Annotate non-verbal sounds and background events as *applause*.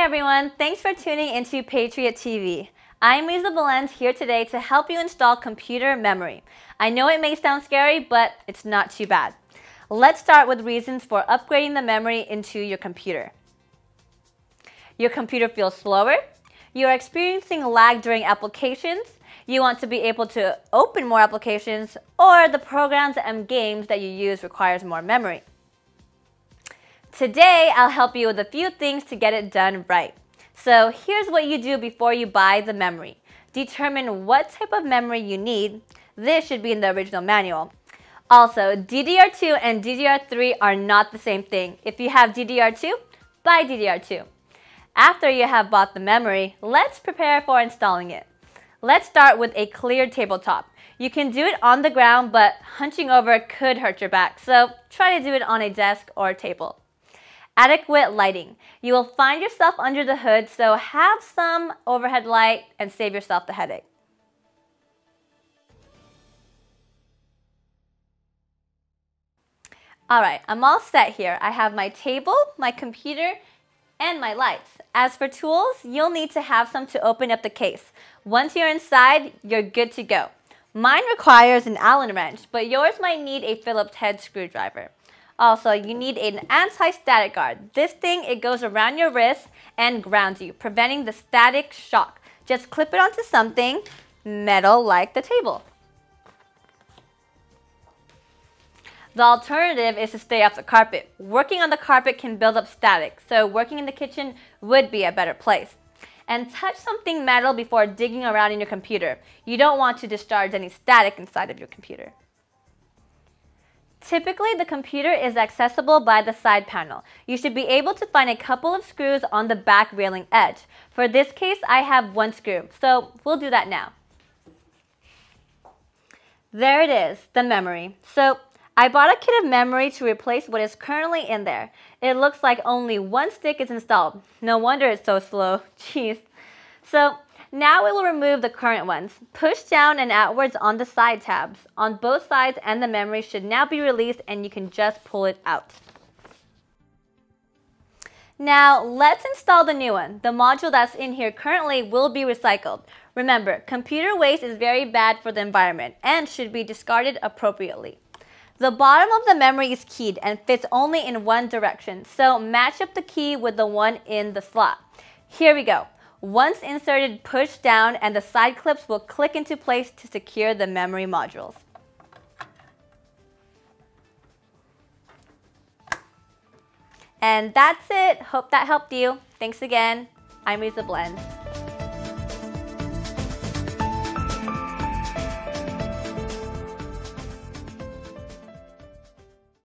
everyone, thanks for tuning into Patriot TV. I'm Lisa Balens here today to help you install computer memory. I know it may sound scary, but it's not too bad. Let's start with reasons for upgrading the memory into your computer. Your computer feels slower, you're experiencing lag during applications, you want to be able to open more applications, or the programs and games that you use requires more memory. Today, I'll help you with a few things to get it done right. So here's what you do before you buy the memory. Determine what type of memory you need. This should be in the original manual. Also, DDR2 and DDR3 are not the same thing. If you have DDR2, buy DDR2. After you have bought the memory, let's prepare for installing it. Let's start with a clear tabletop. You can do it on the ground, but hunching over could hurt your back, so try to do it on a desk or table. Adequate lighting. You will find yourself under the hood, so have some overhead light and save yourself the headache. All right, I'm all set here. I have my table, my computer, and my lights. As for tools, you'll need to have some to open up the case. Once you're inside, you're good to go. Mine requires an Allen wrench, but yours might need a Phillips head screwdriver. Also, you need an anti-static guard. This thing, it goes around your wrist and grounds you, preventing the static shock. Just clip it onto something metal like the table. The alternative is to stay off the carpet. Working on the carpet can build up static, so working in the kitchen would be a better place. And touch something metal before digging around in your computer. You don't want to discharge any static inside of your computer. Typically, the computer is accessible by the side panel. You should be able to find a couple of screws on the back railing edge. For this case, I have one screw, so we'll do that now. There it is, the memory. So I bought a kit of memory to replace what is currently in there. It looks like only one stick is installed. No wonder it's so slow. *laughs* Jeez. So now we will remove the current ones. Push down and outwards on the side tabs. On both sides and the memory should now be released and you can just pull it out. Now let's install the new one. The module that's in here currently will be recycled. Remember, computer waste is very bad for the environment and should be discarded appropriately. The bottom of the memory is keyed and fits only in one direction, so match up the key with the one in the slot. Here we go. Once inserted, push down and the side clips will click into place to secure the memory modules. And that's it. Hope that helped you. Thanks again. I'm Riza Balens.